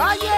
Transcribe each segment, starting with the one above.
Oh, yeah.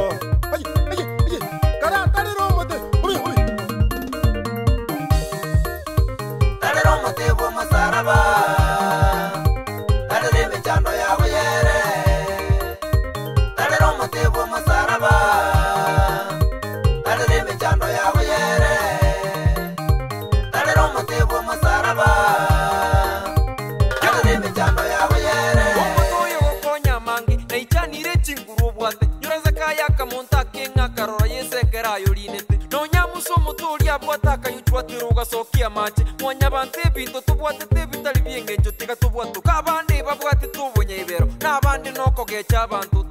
abantu n'oko geca abantu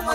Tevo